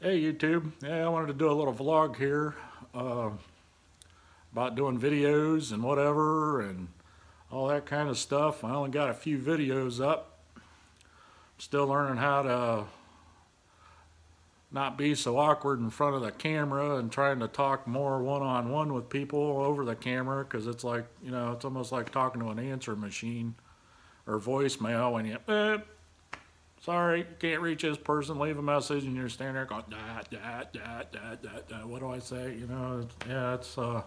Hey YouTube, yeah, I wanted to do a little vlog here uh, about doing videos and whatever and all that kind of stuff. I only got a few videos up. Still learning how to not be so awkward in front of the camera and trying to talk more one-on-one -on -one with people over the camera because it's like, you know, it's almost like talking to an answer machine or voicemail when you, eh, sorry, can't reach this person, leave a message, and you're standing there going, da, da, da, da, da, da. what do I say? You know, yeah, it's, uh,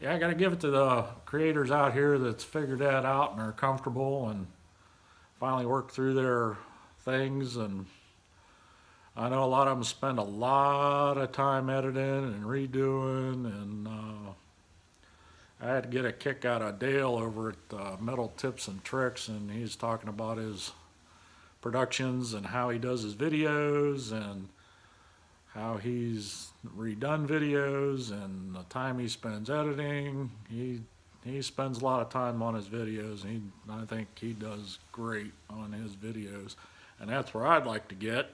yeah, I got to give it to the creators out here that's figured that out and are comfortable and finally worked through their things. And I know a lot of them spend a lot of time editing and redoing. And uh, I had to get a kick out of Dale over at uh, Metal Tips and Tricks, and he's talking about his productions and how he does his videos and how he's redone videos and the time he spends editing. He he spends a lot of time on his videos. He I think he does great on his videos, and that's where I'd like to get.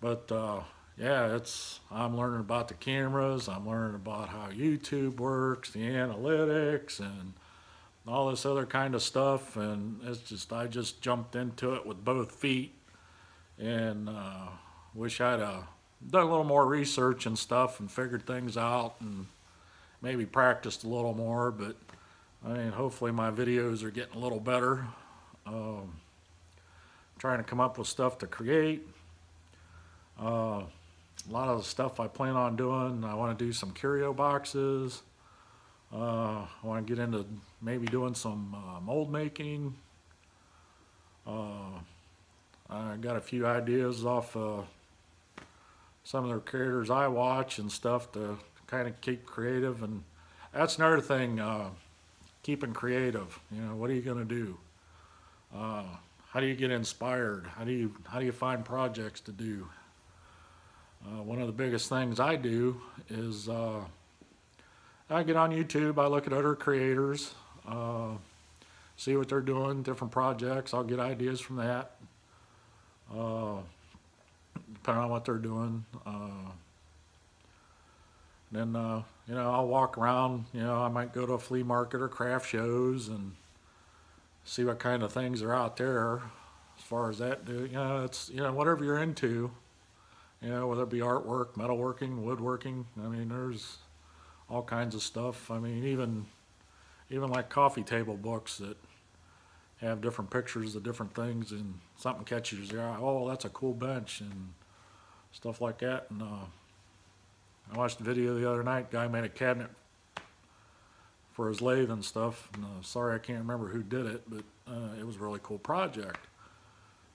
But uh, yeah, it's I'm learning about the cameras. I'm learning about how YouTube works, the analytics, and all this other kind of stuff and it's just I just jumped into it with both feet and uh, wish I'd uh, done a little more research and stuff and figured things out and maybe practiced a little more but I mean hopefully my videos are getting a little better. Um, trying to come up with stuff to create. Uh, a lot of the stuff I plan on doing I want to do some curio boxes uh, I want to get into maybe doing some uh, mold making. Uh, I got a few ideas off uh, some of the creators I watch and stuff to kind of keep creative. And that's another thing, uh, keeping creative. You know, what are you going to do? Uh, how do you get inspired? How do you how do you find projects to do? one of the biggest things I do is I get on YouTube, I look at other creators, uh, see what they're doing, different projects. I'll get ideas from that, uh, depending on what they're doing. Uh, then, uh, you know, I'll walk around, you know, I might go to a flea market or craft shows and see what kind of things are out there as far as that do. You know, it's, you know, whatever you're into, you know, whether it be artwork, metalworking, woodworking, I mean, there's, all kinds of stuff. I mean, even even like coffee table books that have different pictures of different things and something catches your eye. Oh, that's a cool bench and stuff like that. And uh, I watched a video the other night. Guy made a cabinet for his lathe and stuff. And, uh, sorry, I can't remember who did it, but uh, it was a really cool project.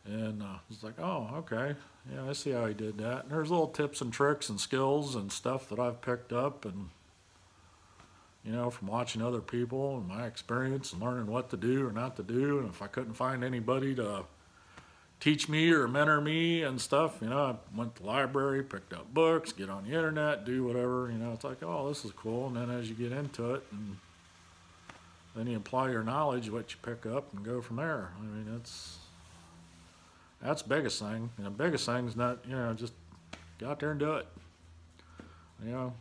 And uh, it's like, oh, okay, yeah, I see how he did that. And there's little tips and tricks and skills and stuff that I've picked up and you know, from watching other people and my experience and learning what to do or not to do. And if I couldn't find anybody to teach me or mentor me and stuff, you know, I went to the library, picked up books, get on the internet, do whatever, you know, it's like, oh, this is cool. And then as you get into it and then you apply your knowledge, what you pick up and go from there. I mean, that's the biggest thing. And the biggest thing is not, you know, just get out there and do it. You know,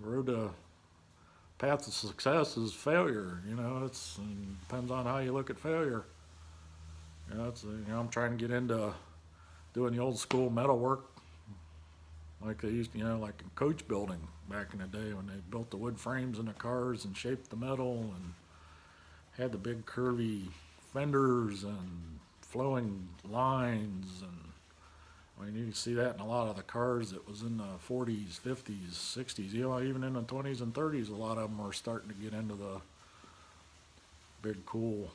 road to path to success is failure. You know, it's it depends on how you look at failure. You know, you know, I'm trying to get into doing the old school metal work like they used, you know, like in coach building back in the day when they built the wood frames in the cars and shaped the metal and had the big curvy fenders and flowing lines and I mean, you can see that in a lot of the cars that was in the 40s, 50s, 60s, you know, even in the 20s and 30s, a lot of them are starting to get into the big, cool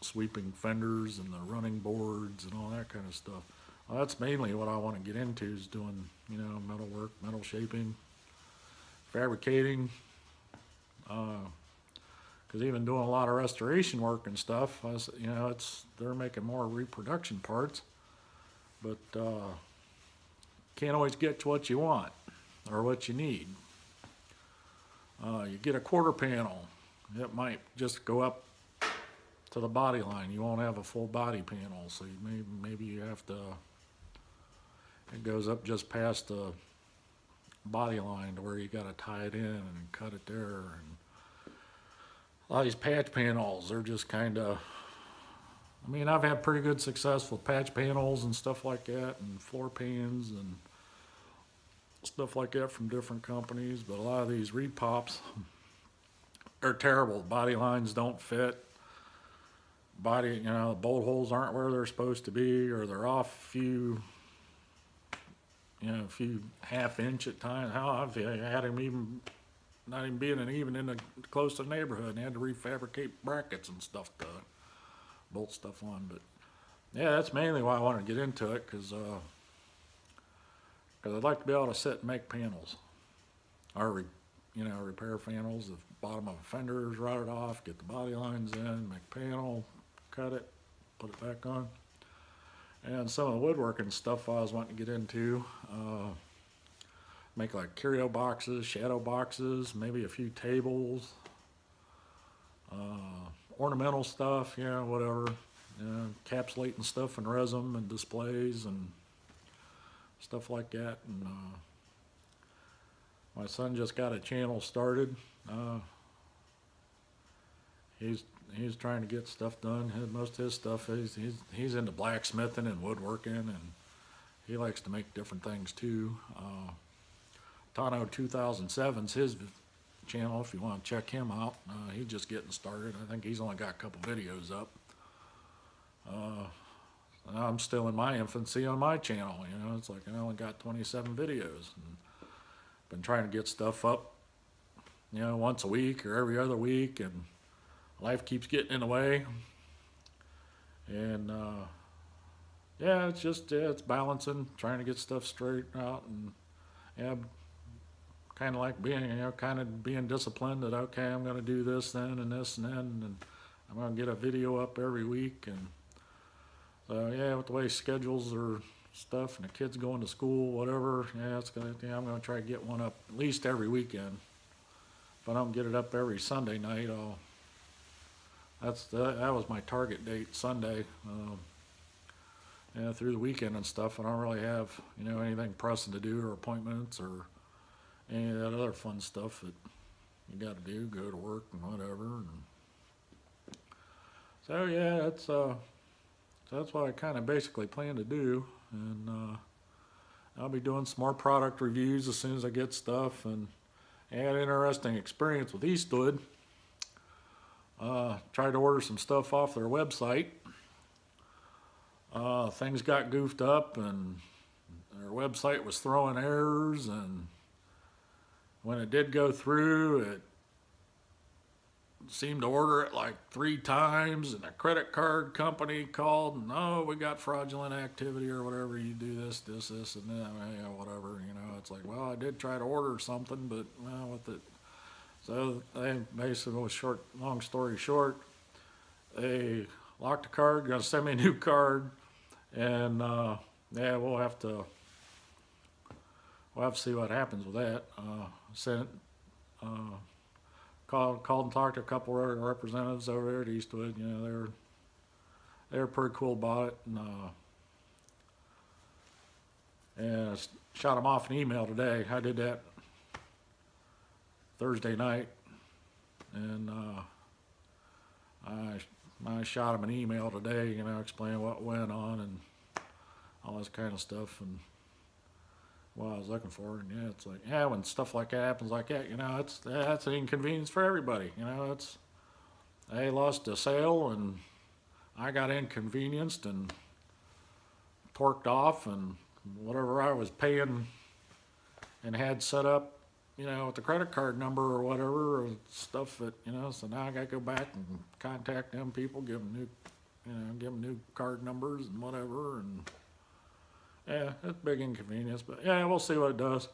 sweeping fenders and the running boards and all that kind of stuff. Well, that's mainly what I want to get into is doing, you know, metal work, metal shaping, fabricating, because uh, even doing a lot of restoration work and stuff, you know, it's they're making more reproduction parts but uh, can't always get to what you want or what you need. Uh, you get a quarter panel, it might just go up to the body line. You won't have a full body panel, so you may, maybe you have to it goes up just past the body line to where you gotta tie it in and cut it there and a lot of these patch panels, they're just kinda, I mean, I've had pretty good success with patch panels and stuff like that and floor pans and stuff like that from different companies, but a lot of these repops are terrible. Body lines don't fit. Body, you know, the bolt holes aren't where they're supposed to be, or they're off a few, you know, a few half inch at times. How I've had them even not even being an even in the close to the neighborhood, and had to refabricate brackets and stuff to bolt stuff on. But yeah, that's mainly why I wanted to get into it, cause uh, cause I'd like to be able to sit and make panels, or you know, repair panels. The bottom of a fender is rotted off, get the body lines in, make panel, cut it, put it back on. And some of the woodworking stuff I was wanting to get into, uh, make like curio boxes, shadow boxes, maybe a few tables, uh, ornamental stuff, know, whatever, you know, encapsulating stuff in resin and displays and stuff like that. And uh, my son just got a channel started. Uh, he's he's trying to get stuff done. His- Most of his stuff he's he's he's into blacksmithing and woodworking, and he likes to make different things too. Uh, Tano 2007's his channel. If you want to check him out, uh, he's just getting started. I think he's only got a couple videos up. Uh, I'm still in my infancy on my channel. You know, it's like I only got 27 videos, and been trying to get stuff up. You know, once a week or every other week, and life keeps getting in the way. And uh, yeah, it's just yeah, it's balancing, trying to get stuff straight out, and yeah, kind of like being you know kind of being disciplined that okay, I'm going to do this then and this and then, and I'm going to get a video up every week, and so yeah, with the way schedules are stuff and the kids going to school, whatever, yeah, it's gonna yeah, I'm going to try to get one up at least every weekend. If I don't get it up every Sunday night, I'll that's the, that was my target date Sunday. Um, yeah, through the weekend and stuff, I don't really have you know anything pressing to do or appointments or any of that other fun stuff that you got to do, go to work and whatever. And so yeah, that's uh, that's what I kind of basically plan to do, and uh, I'll be doing some more product reviews as soon as I get stuff and. Had an interesting experience with Eastwood. Uh, tried to order some stuff off their website. Uh, things got goofed up and their website was throwing errors and when it did go through it seemed to order it like three times and the credit card company called and oh we got fraudulent activity or whatever you do this this this and that yeah, whatever you know it's like well i did try to order something but well with it so they basically, was short, long story short, they locked the card, gonna send me a new card, and uh, yeah, we'll have to we'll have to see what happens with that. Uh, sent uh, called called and talked to a couple of representatives over there at Eastwood. You know, they're they're pretty cool about it, and uh, and I shot them off an email today. I did that Thursday night, and uh, I I shot him an email today, you know, explaining what went on and all this kind of stuff and what I was looking for. And yeah, it's like yeah, when stuff like that happens like that, you know, it's that's an inconvenience for everybody. You know, it's they lost a sale and I got inconvenienced and torqued off and whatever I was paying and had set up you know, with the credit card number or whatever, or stuff that, you know, so now I gotta go back and contact them people, give them new, you know, give them new card numbers and whatever, and, yeah, it's a big inconvenience, but yeah, we'll see what it does.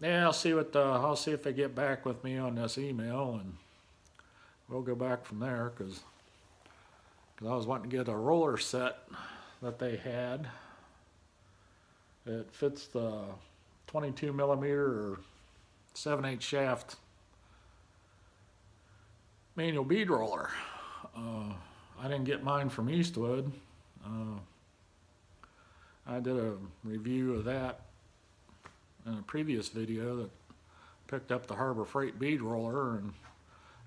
Yeah, I'll see what, uh, I'll see if they get back with me on this email, and we'll go back from there, cause, cause I was wanting to get a roller set that they had. It fits the twenty-two millimeter or seven eight shaft manual bead roller. Uh, I didn't get mine from Eastwood. Uh, I did a review of that in a previous video that picked up the Harbor Freight bead roller and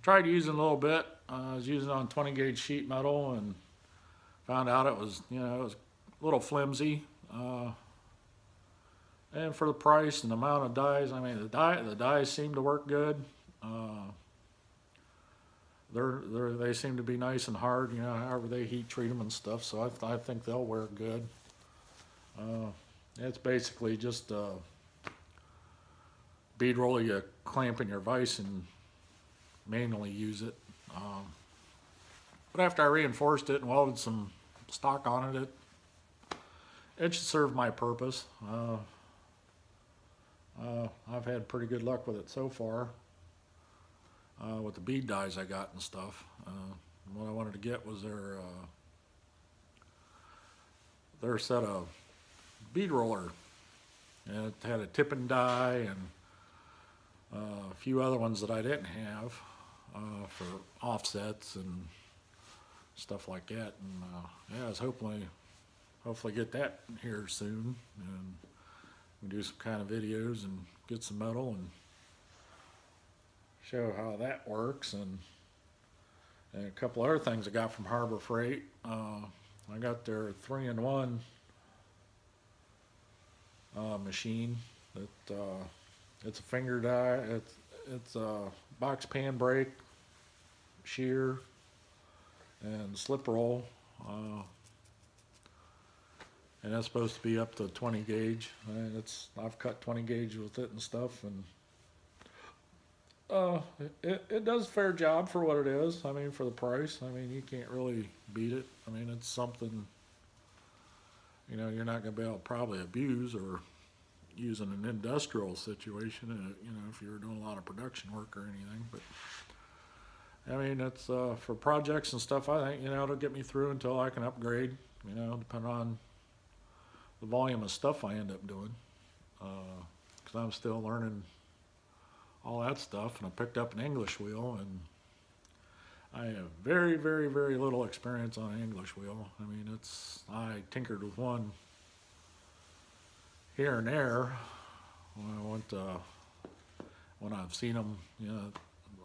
tried using a little bit. Uh, I was using it on 20 gauge sheet metal and found out it was, you know, it was a little flimsy. Uh, and for the price and the amount of dies, I mean, the die the dies seem to work good. Uh, they're, they're they seem to be nice and hard, you know, however they heat treat them and stuff. So I, th I think they'll wear good. Uh, it's basically just a bead roller you clamp in your vise and manually use it. Um, but after I reinforced it and welded some stock on it, it, it should serve my purpose. Uh, uh, I've had pretty good luck with it so far. Uh, with the bead dies I got and stuff. Uh, what I wanted to get was their uh, their set of bead roller, and it had a tipping die and uh, a few other ones that I didn't have uh, for offsets and stuff like that. And uh, yeah, I was hopefully hopefully get that here soon and we do some kind of videos and get some metal and show how that works and and a couple other things I got from Harbor Freight. Uh, I got their three-in-one uh, machine that uh, it's a finger die. It's it's a box pan brake, shear, and slip roll. Uh, and that's supposed to be up to 20 gauge. And it's I've cut 20 gauge with it and stuff, and uh, it it does a fair job for what it is. I mean, for the price. I mean, you can't really beat it. I mean, it's something. You know, you're not going to be able to probably abuse or use in an industrial situation. Uh, you know, if you're doing a lot of production work or anything, but. I mean, it's uh, for projects and stuff. I think you know it'll get me through until I can upgrade. You know, depending on the volume of stuff I end up doing, because I'm still learning all that stuff. And I picked up an English wheel, and I have very, very, very little experience on an English wheel. I mean, it's I tinkered with one here and there when I went to, when I've seen them, you know,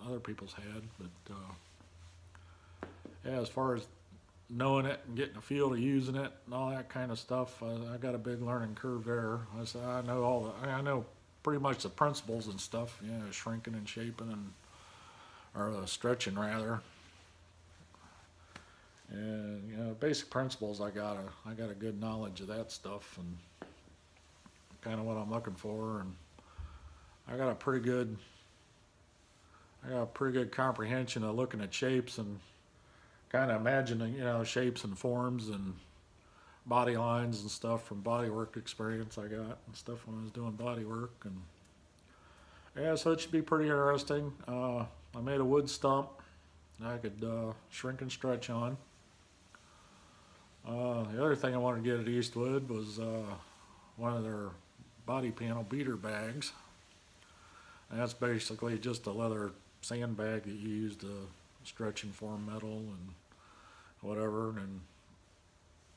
other people's had, but uh, yeah, as far as knowing it and getting a feel to using it and all that kind of stuff, I, I got a big learning curve there. I said I know all the, I know pretty much the principles and stuff, you know, shrinking and shaping and or uh, stretching rather. And you know, basic principles, I got a, I got a good knowledge of that stuff and kind of what I'm looking for, and I got a pretty good I got a pretty good comprehension of looking at shapes and kind of imagining, you know, shapes and forms and body lines and stuff from body work experience I got and stuff when I was doing body work. And yeah, so it should be pretty interesting. Uh, I made a wood stump I could uh, shrink and stretch on. Uh, the other thing I wanted to get at Eastwood was uh, one of their body panel beater bags. And that's basically just a leather sandbag that you use to stretch and form metal and whatever, and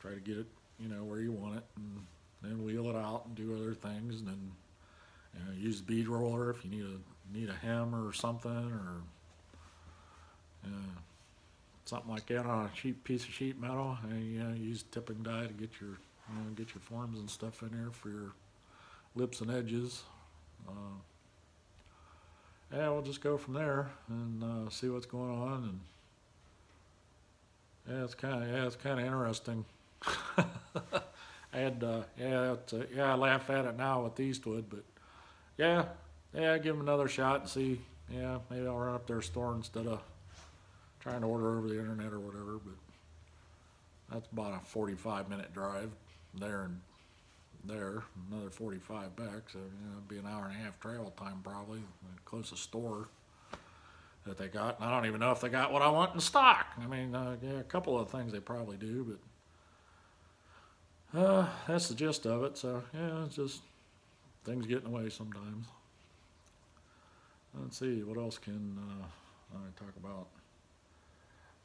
try to get it, you know, where you want it, and then wheel it out and do other things, and then you know, use bead roller if you need a need a hem or something, or uh, something like that on a cheap piece of sheet metal, and you know, use tipping die to get your you know, get your forms and stuff in there for your lips and edges. Uh, yeah, we'll just go from there and uh, see what's going on. And yeah, it's kind of yeah, it's kind of interesting. Had uh, yeah, uh, yeah, I laugh at it now with Eastwood, but yeah, yeah, give them another shot and see. Yeah, maybe I'll run up their store instead of trying to order over the internet or whatever. But that's about a 45 minute drive there and there, another 45 back, so you know, it'd be an hour and a half travel time probably. The closest store that they got. And I don't even know if they got what I want in stock. I mean, uh, yeah, a couple of things they probably do, but uh, that's the gist of it. So yeah, it's just things get in the way sometimes. Let's see, what else can uh, I talk about?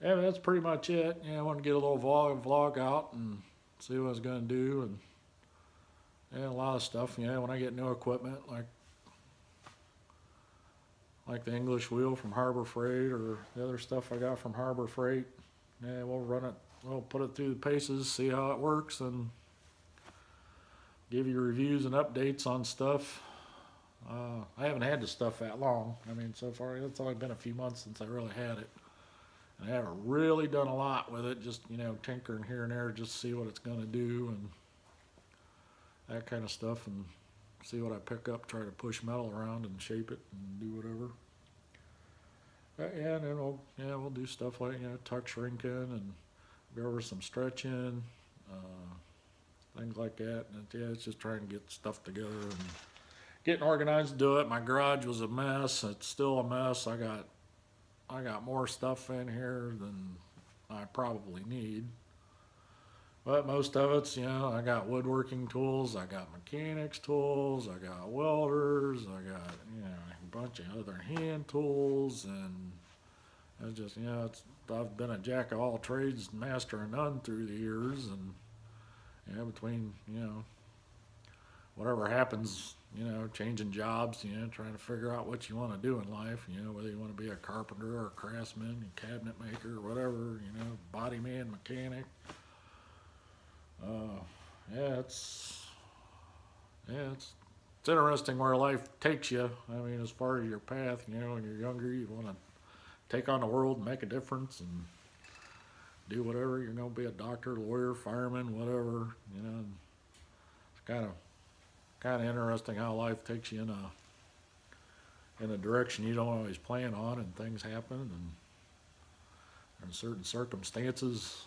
Yeah, that's pretty much it. Yeah, I want to get a little vlog, vlog out and see what I was going to do and yeah, a lot of stuff. Yeah, when I get new equipment, like like the English wheel from Harbor Freight or the other stuff I got from Harbor Freight. Yeah, we'll run it. We'll put it through the paces, see how it works, and give you reviews and updates on stuff. Uh, I haven't had the stuff that long. I mean, so far it's only been a few months since I really had it. I haven't really done a lot with it, just, you know, tinkering here and there, just see what it's gonna do and that kind of stuff and see what I pick up, try to push metal around and shape it and do whatever. Uh, yeah, and then we'll, yeah, we'll do stuff like, you know, tuck shrinking and go over some stretching, uh, things like that. And yeah, it's just trying to get stuff together and getting organized to do it. My garage was a mess. It's still a mess. I got, I got more stuff in here than I probably need. But most of it's, you know, I got woodworking tools, I got mechanics tools, I got welders, I got, you know, a bunch of other hand tools, and it's just, you know, I've been a jack of all trades, master of none through the years, and, you know, between, you know, whatever happens, you know, changing jobs, you know, trying to figure out what you want to do in life, you know, whether you want to be a carpenter or a craftsman, a cabinet maker, whatever, you know, body man, mechanic. Uh, yeah, it's yeah, it's it's interesting where life takes you. I mean, as far as your path, you know, when you're younger, you want to take on the world and make a difference and do whatever. You're gonna be a doctor, lawyer, fireman, whatever. You know, it's kind of kind of interesting how life takes you in a in a direction you don't always plan on, and things happen, and in certain circumstances,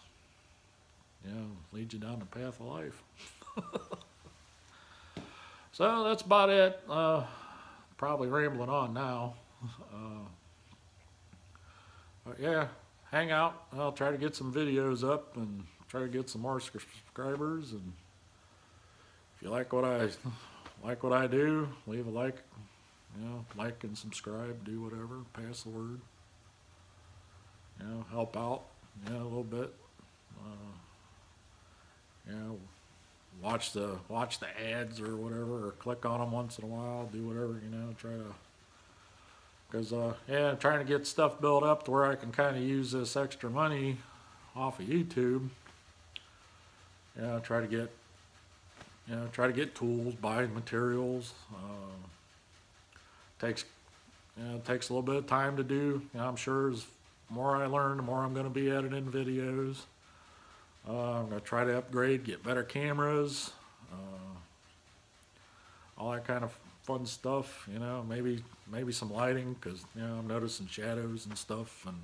you know, lead you down the path of life. so that's about it. Uh, probably rambling on now. Uh, but yeah, hang out. I'll try to get some videos up and try to get some more subscribers. And if you like what I like what I do, leave a like. You know, like and subscribe. Do whatever. Pass the word. You know, help out. Yeah, a little bit. Uh, you know, watch the watch the ads or whatever, or click on them once in a while. Do whatever you know. Try to because uh, yeah, I'm trying to get stuff built up to where I can kind of use this extra money off of YouTube. Yeah, try to get you know try to get tools, buy materials. Uh, takes you know, takes a little bit of time to do. You know, I'm sure as more I learn, the more I'm going to be editing videos. Uh, I'm going to try to upgrade, get better cameras, uh, all that kind of fun stuff, you know, maybe maybe some lighting because, you know, I'm noticing shadows and stuff and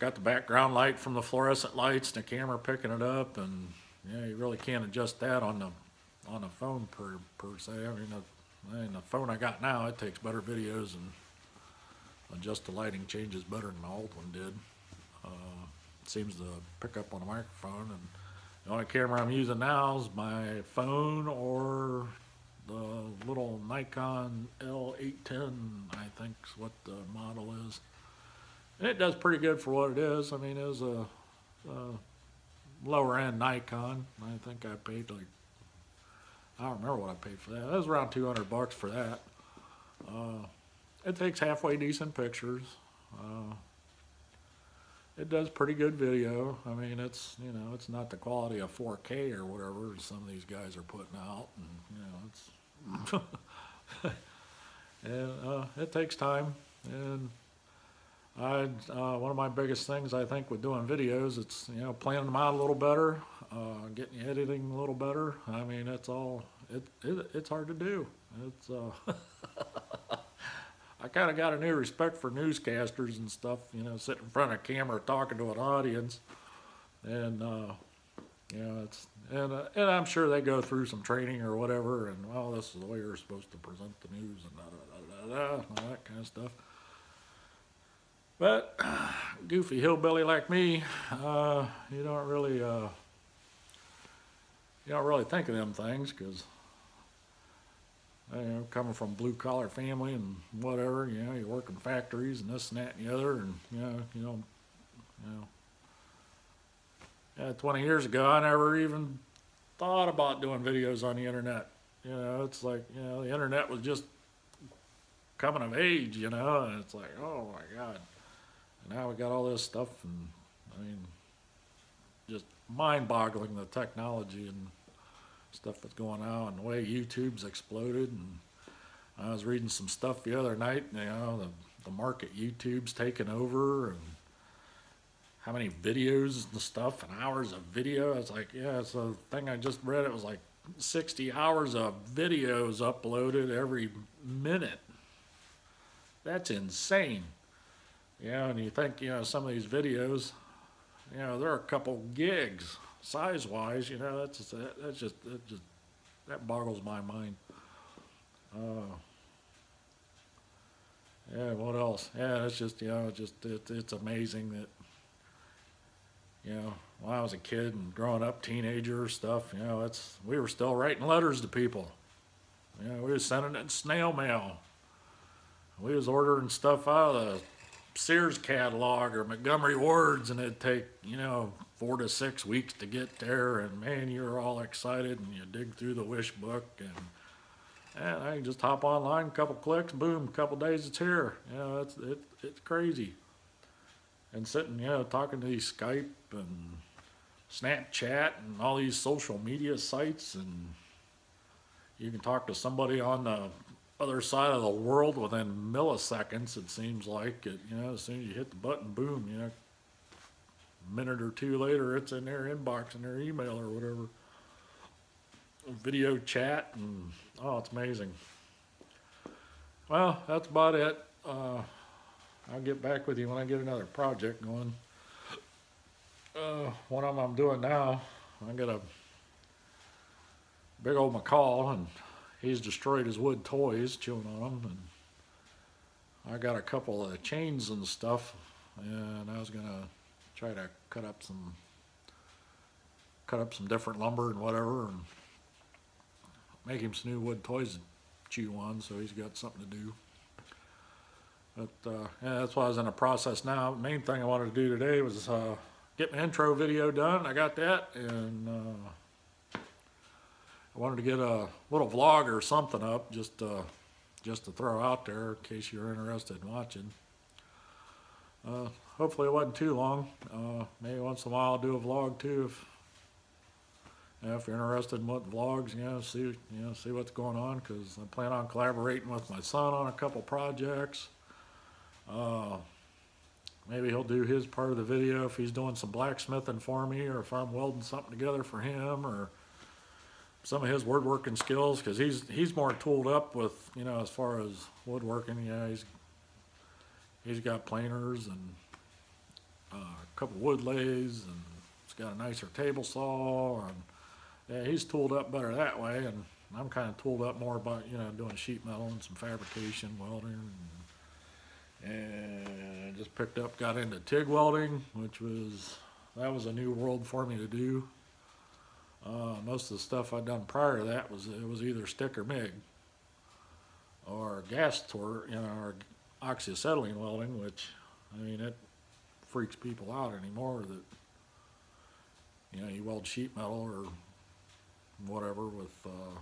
got the background light from the fluorescent lights and the camera picking it up and, yeah, you really can't adjust that on the on the phone per, per se. I mean, the, I the phone I got now, it takes better videos and adjust the lighting changes better than my old one did. Uh, seems to pick up on the microphone and the only camera I'm using now is my phone or the little Nikon L810 I think is what the model is and it does pretty good for what it is I mean it was a, a lower end Nikon I think I paid like I don't remember what I paid for that That was around 200 bucks for that uh, it takes halfway decent pictures uh, it does pretty good video. I mean, it's you know, it's not the quality of 4K or whatever some of these guys are putting out, and you know, it's and uh, it takes time. And I, uh, one of my biggest things I think with doing videos, it's you know, planning them out a little better, uh, getting editing a little better. I mean, it's all it, it it's hard to do. It's uh, I kind of got a new respect for newscasters and stuff, you know, sitting in front of a camera talking to an audience. And, uh, you know, it's, and, uh, and I'm sure they go through some training or whatever, and, well, this is the way you're supposed to present the news and da da da da, da all that kind of stuff. But, goofy hillbilly like me, uh, you don't really, uh, you don't really think of them things because you know, coming from blue collar family and whatever, you know, you work in factories and this and that and the other, and you know, you know, you know. Yeah, 20 years ago, I never even thought about doing videos on the internet. You know, it's like, you know, the internet was just coming of age, you know, and it's like, oh my God. And now we got all this stuff, and I mean, just mind boggling the technology and stuff that's going on, and the way YouTube's exploded. And I was reading some stuff the other night, you know, the, the market YouTube's taken over, and how many videos and stuff and hours of video. It's like, yeah, it's a thing I just read. It was like 60 hours of videos uploaded every minute. That's insane. Know, and you think, you know, some of these videos, you know, they're a couple gigs size wise, you know, that's just, that's just, that just, that boggles my mind. Uh, yeah, what else? Yeah, it's just, you know, just, it, it's amazing that, you know, when I was a kid and growing up, teenager stuff, you know, it's, we were still writing letters to people. You know, we was sending it in snail mail. We was ordering stuff out of the Sears catalog or Montgomery Wards and it'd take, you know, four to six weeks to get there and man, you're all excited and you dig through the wish book and and I can just hop online, couple clicks, boom, a couple days it's here. You know, it's it, it's crazy. And sitting, you know, talking to these Skype and Snapchat and all these social media sites and you can talk to somebody on the other side of the world within milliseconds it seems like. It you know as soon as you hit the button boom you know a minute or two later it's in their inbox in their email or whatever. Video chat and oh it's amazing. Well that's about it. Uh, I'll get back with you when I get another project going. Uh, one of them I'm doing now I got a big old McCall and he's destroyed his wood toys, chewing on them, and I got a couple of chains and stuff, and I was gonna try to cut up some, cut up some different lumber and whatever, and make him some new wood toys to chew on, so he's got something to do. But uh, yeah, that's why I was in the process now. Main thing I wanted to do today was uh, get my intro video done. I got that, and uh, I wanted to get a little vlog or something up just uh, just to throw out there in case you're interested in watching. Uh, hopefully it wasn't too long. Uh, maybe once in a while I'll do a vlog too if you know, if you're interested in what vlogs, you know, see you know see what's going on because I plan on collaborating with my son on a couple projects. Uh, maybe he'll do his part of the video if he's doing some blacksmithing for me or if I'm welding something together for him or some of his woodworking skills because he's he's more tooled up with you know as far as woodworking. Yeah, he's he's got planers and uh, a couple wood lathes and he's got a nicer table saw and yeah, he's tooled up better that way. And I'm kind of tooled up more about you know doing sheet metal and some fabrication, welding. And, and just picked up, got into TIG welding, which was that was a new world for me to do. Uh, most of the stuff I'd done prior to that was it was either stick or MIG or gas torch, you know, or oxyacetylene welding, which I mean it freaks people out anymore that you know you weld sheet metal or whatever with uh,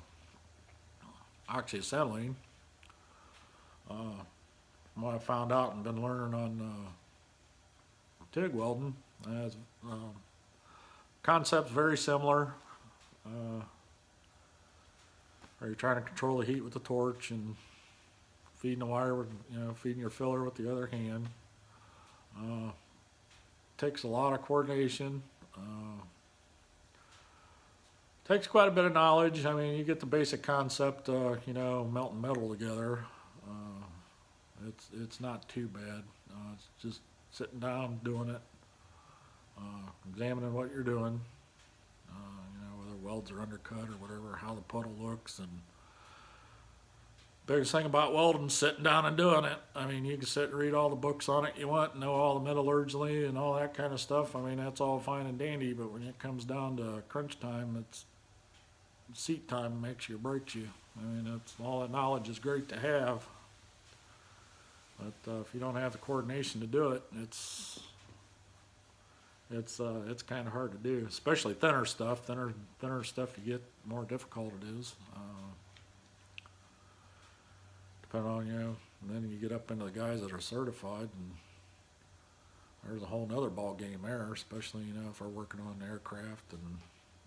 oxyacetylene. Uh, what I found out and been learning on uh, TIG welding, uh, concepts very similar. Uh, are you trying to control the heat with the torch and feeding the wire with, you know, feeding your filler with the other hand. Uh, takes a lot of coordination. Uh, takes quite a bit of knowledge. I mean, you get the basic concept, uh, you know, melting metal together. Uh, it's it's not too bad. Uh, it's just sitting down, doing it, uh, examining what you're doing welds are undercut or whatever, how the puddle looks and biggest thing about welding sitting down and doing it. I mean, you can sit and read all the books on it you want, know all the metallurgy and all that kind of stuff. I mean, that's all fine and dandy, but when it comes down to crunch time, it's seat time makes you breaks you. I mean, that's all that knowledge is great to have, but uh, if you don't have the coordination to do it, it's it's, uh, it's kinda hard to do, especially thinner stuff, thinner, thinner stuff you get, more difficult it is. Uh, Depending on, you know, and then you get up into the guys that are certified and there's a whole nother ballgame there, especially, you know, if we're working on aircraft and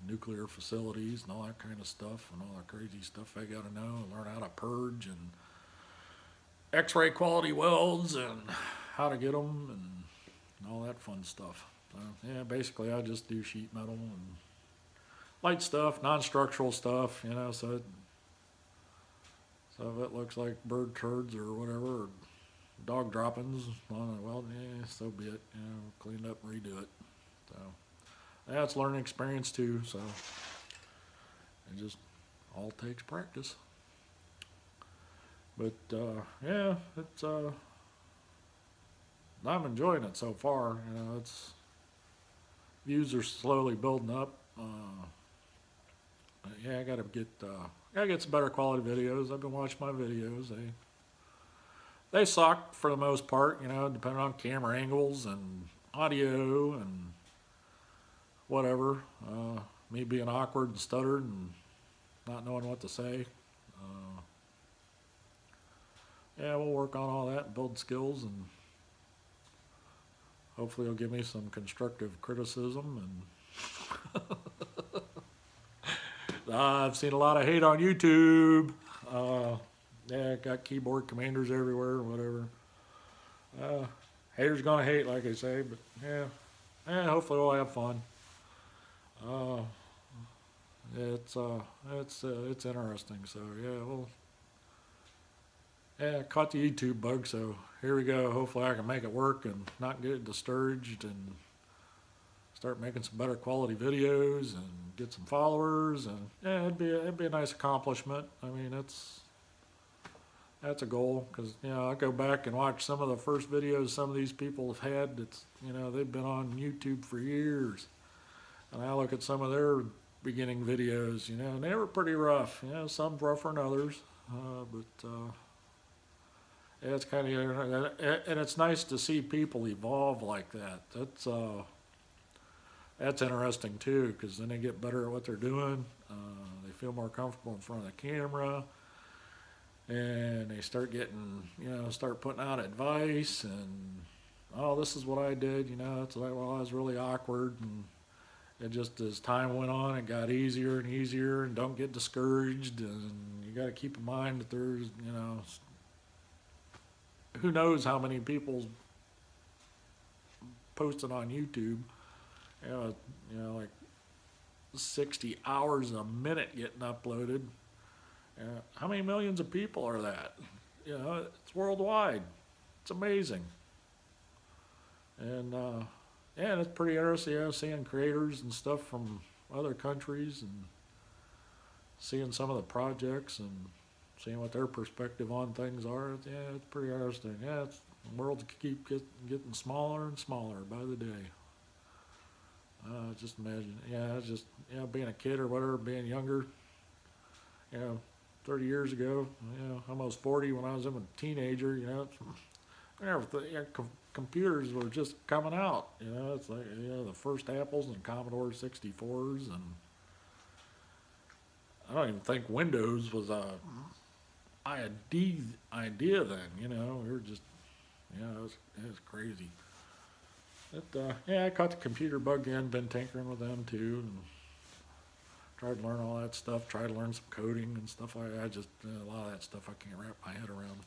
nuclear facilities and all that kind of stuff and all that crazy stuff they gotta know and learn how to purge and x-ray quality welds and how to get them and all that fun stuff. So, yeah, basically I just do sheet metal and light stuff, non-structural stuff, you know, so it, so it looks like bird turds or whatever, or dog droppings well, yeah, so be it, you know, clean up, and redo it, so. Yeah, learning experience too, so it just all takes practice. But, uh, yeah, it's, uh, I'm enjoying it so far, you know, it's, views are slowly building up, uh, yeah, I gotta get, uh, gotta get some better quality videos, I've been watching my videos, they, they suck for the most part, you know, depending on camera angles and audio and whatever. Uh, me being awkward and stuttered and not knowing what to say. Uh, yeah, we'll work on all that and build skills and hopefully it'll give me some constructive criticism and uh, I've seen a lot of hate on YouTube. Uh, yeah, got keyboard commanders everywhere, whatever. Uh, haters gonna hate, like I say, but yeah, yeah. Hopefully we'll have fun. Uh, it's uh, it's uh, it's interesting. So yeah, well, yeah, caught the YouTube bug. So here we go. Hopefully I can make it work and not get discouraged and start making some better quality videos and get some followers. And yeah, it'd be it'd be a nice accomplishment. I mean, it's that's a goal because you know I go back and watch some of the first videos some of these people have had. It's you know they've been on YouTube for years and I look at some of their beginning videos, you know, and they were pretty rough. You know, some rougher than others, uh, but uh, it's kind of and it's nice to see people evolve like that. That's uh, that's interesting too, because then they get better at what they're doing. Uh, they feel more comfortable in front of the camera, and they start getting, you know, start putting out advice and. Oh, this is what I did, you know. It's like, well, I was really awkward, and it just as time went on, it got easier and easier, and don't get discouraged. And you got to keep in mind that there's, you know, who knows how many people posting on YouTube. You know, you know, like 60 hours a minute getting uploaded. How many millions of people are that? You know, it's worldwide. It's amazing. And uh, yeah, it's pretty interesting, yeah, seeing creators and stuff from other countries and seeing some of the projects and seeing what their perspective on things are. Yeah, it's pretty interesting. Yeah, the world keep get, getting smaller and smaller by the day. Uh, just imagine, yeah, just, know, being a kid or whatever, being younger, you know, 30 years ago, you know, almost 40 when I was a teenager, you know, everything, yeah, computers were just coming out. You know, it's like you know the first Apples and Commodore 64s, and I don't even think Windows was a idea idea then. You know, we were just yeah, it was, it was crazy. But uh, yeah, I caught the computer bug in, been tinkering with them too, and tried to learn all that stuff. Tried to learn some coding and stuff like that. I just a lot of that stuff I can't wrap my head around.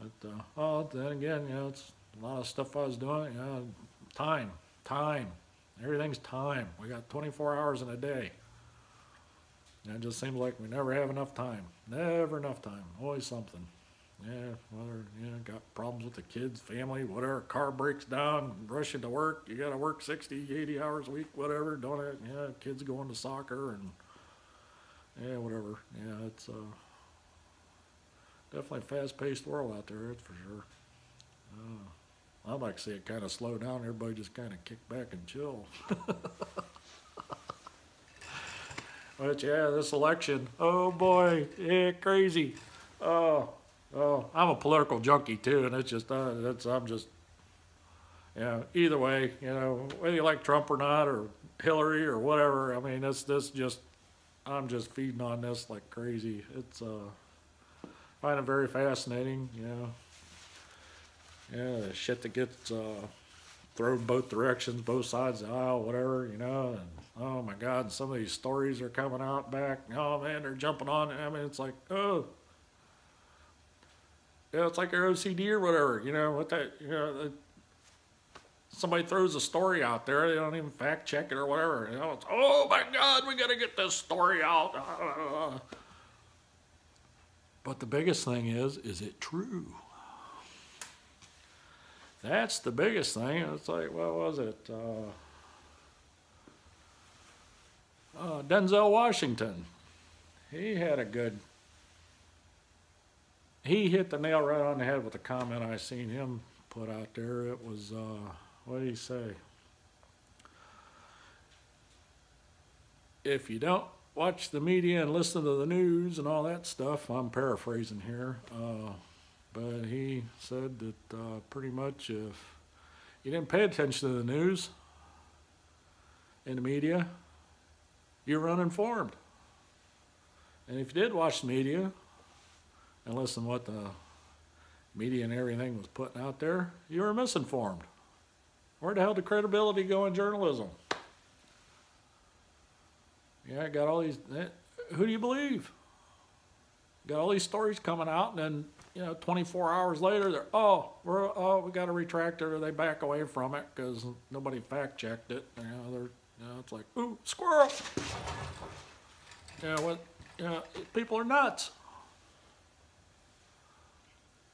But uh, well, then again, you know, it's a lot of stuff I was doing, you know, time, time. Everything's time. We got 24 hours in a day. And it just seems like we never have enough time. Never enough time. Always something. Yeah, whether, you know, got problems with the kids, family, whatever, car breaks down, rushing to work, you gotta work 60, 80 hours a week, whatever, don't it? Yeah, kids going to soccer and, yeah, whatever. Yeah, it's, uh, definitely a fast-paced world out there, that's for sure. Uh, I'd like to see it kind of slow down, everybody just kind of kick back and chill. but yeah, this election, oh boy, yeah, crazy. Oh, oh, I'm a political junkie too, and it's just, uh, that's, I'm just, Yeah, either way, you know, whether you like Trump or not, or Hillary or whatever, I mean, this, this just, I'm just feeding on this like crazy. It's, uh, find it very fascinating, you know. Yeah, the shit that gets, uh, thrown both directions, both sides of the aisle, whatever, you know, and oh my God, some of these stories are coming out back. Oh man, they're jumping on. It. I mean, it's like, oh, yeah, it's like your OCD or whatever, you know, what that, you know, the, somebody throws a story out there, they don't even fact check it or whatever. You know, it's, oh my God, we got to get this story out. But the biggest thing is, is it true? That's the biggest thing. It's like, what was it? Uh, uh, Denzel Washington. He had a good. He hit the nail right on the head with a comment I seen him put out there. It was, uh, what did he say? If you don't watch the media and listen to the news and all that stuff, I'm paraphrasing here. Uh, but he said that uh, pretty much if you didn't pay attention to the news and the media, you were uninformed. And if you did watch the media and listen to what the media and everything was putting out there, you were misinformed. Where the hell did credibility go in journalism? Yeah, got all these. eh, Who do you believe? Got all these stories coming out, and then you know, 24 hours later, they're oh, we're oh, we got to retract it, or they back away from it because nobody fact checked it. You know, they're you know, it's like ooh, squirrel. Yeah, what? You know, people are nuts.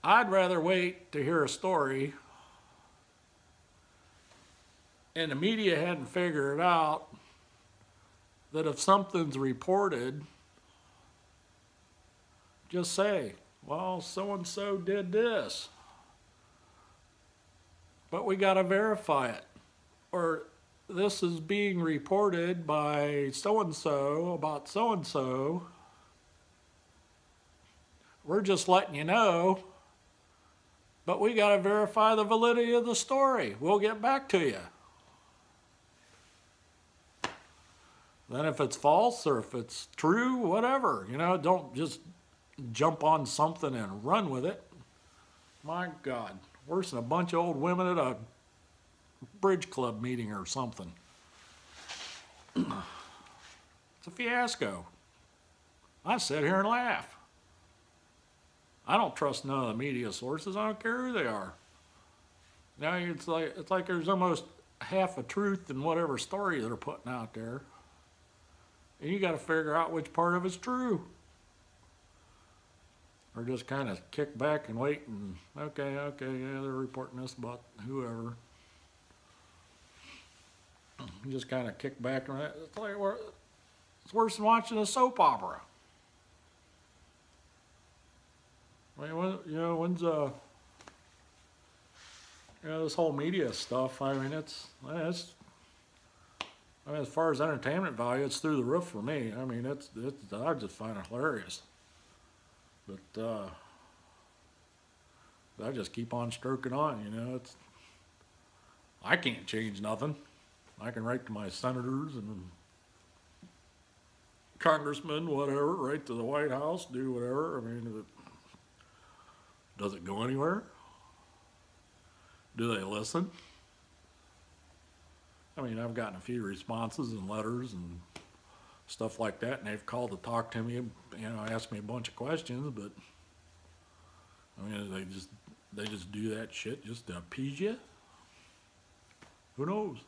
I'd rather wait to hear a story and the media hadn't figured it out that if something's reported, just say, well, so and so did this. But we got to verify it. Or this is being reported by so and so about so and so. We're just letting you know, but we got to verify the validity of the story. We'll get back to you. Then if it's false or if it's true, whatever, you know, don't just jump on something and run with it. My God, worse than a bunch of old women at a bridge club meeting or something. it's a fiasco. I sit here and laugh. I don't trust none of the media sources. I don't care who they are. Now it's like it's like there's almost half a truth in whatever story they're putting out there. And you got to figure out which part of it's true. Or just kind of kick back and wait and, okay, okay, yeah, they're reporting this about whoever. You just kind of kick back and it's like, it's worse than watching a soap opera. I mean, when, you know, when's, uh, you know, this whole media stuff, I mean, it's, it's I mean, as far as entertainment value, it's through the roof for me. I mean, it's, it's I just find it hilarious. But uh, I just keep on stroking on. You know, it's I can't change nothing. I can write to my senators and congressmen, whatever, write to the White House, do whatever. I mean, it, does it go anywhere? Do they listen? I mean, I've gotten a few responses and letters and stuff like that, and they've called to talk to me, you know, ask me a bunch of questions, but I mean, they just they just do that shit just to appease you. Who knows?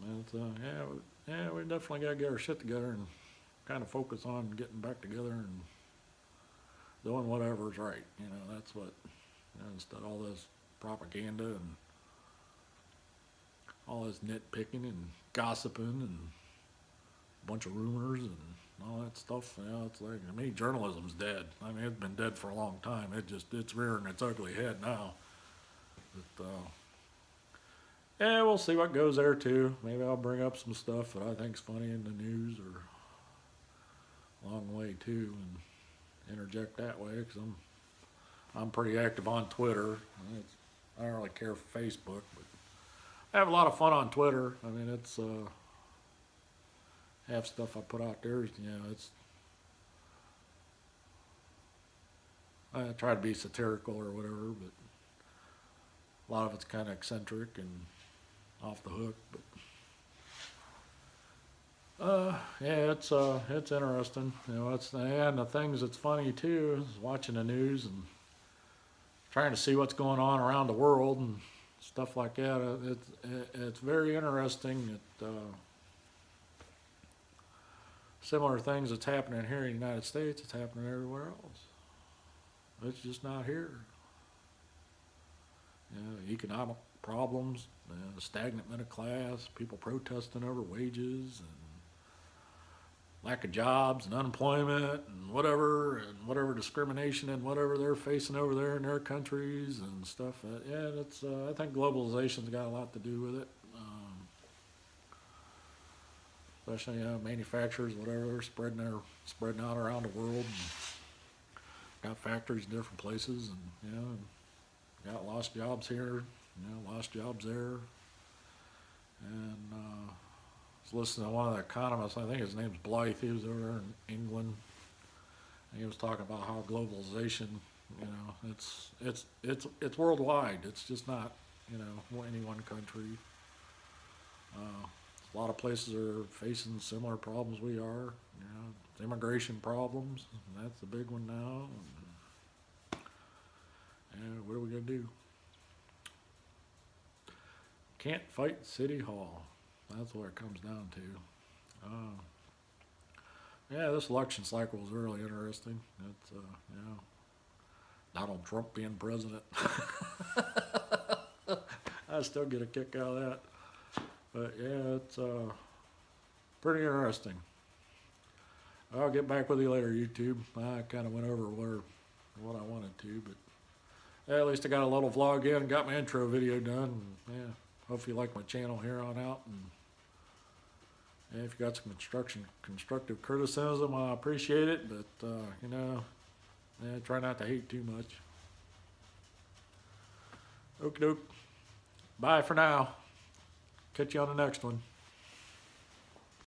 But, uh, yeah, we, yeah, we definitely got to get our shit together and kind of focus on getting back together and doing whatever's right. You know, that's what you know, instead of all this propaganda and all this nitpicking and gossiping and bunch of rumors and all that stuff. You know, it's like to me, journalism's dead. I mean, it's been dead for a long time. It just it's rearing its ugly head now. But uh, yeah, we'll see what goes there too. Maybe I'll bring up some stuff that I think's funny in the news or along the way too, and interject that way because I'm I'm pretty active on Twitter. It's, I don't really care for Facebook, but I have a lot of fun on Twitter. I mean, it's uh, half stuff I put out there. You know, it's I try to be satirical or whatever, but a lot of it's kind of eccentric and off the hook. But uh, yeah, it's uh, it's interesting. You know, it's and the things that's funny too is watching the news and trying to see what's going on around the world and stuff like that. Uh, It's it's very interesting. It uh, similar things that's happening here in the United States. It's happening everywhere else. It's just not here. You know, economic problems, uh, stagnant middle class, people protesting over wages and lack of jobs and unemployment and whatever and whatever discrimination and whatever they're facing over there in their countries and stuff. Uh, yeah, that's. Uh, I think globalization's got a lot to do with it. Um, especially you know, manufacturers, whatever they're spreading their spreading out around the world. Got factories in different places, and you know, got lost jobs here, you know, lost jobs there, and. Uh, I was listening to one of the economists, I think his name's Blyth, he was over there in England. And he was talking about how globalization, you know, it's, it's, it's, it's worldwide. It's just not, you know, any one country. Uh, a lot of places are facing similar problems we are, you know, immigration problems, that's the big one now. And, what are we gonna do? Can't fight City Hall. That's what it comes down to. Uh, yeah, this election cycle was really interesting. It's, uh, you know, Donald Trump being president. I still get a kick out of that. But yeah, it's uh, pretty interesting. I'll get back with you later, YouTube. I kind of went over where what I wanted to, but at least I got a little vlog in got my intro video done. And, yeah, hope you like my channel here on out. And, and if you got some construction, constructive criticism, I appreciate it. But uh, you know, yeah, try not to hate too much. Okie doke. Bye for now. Catch you on the next one.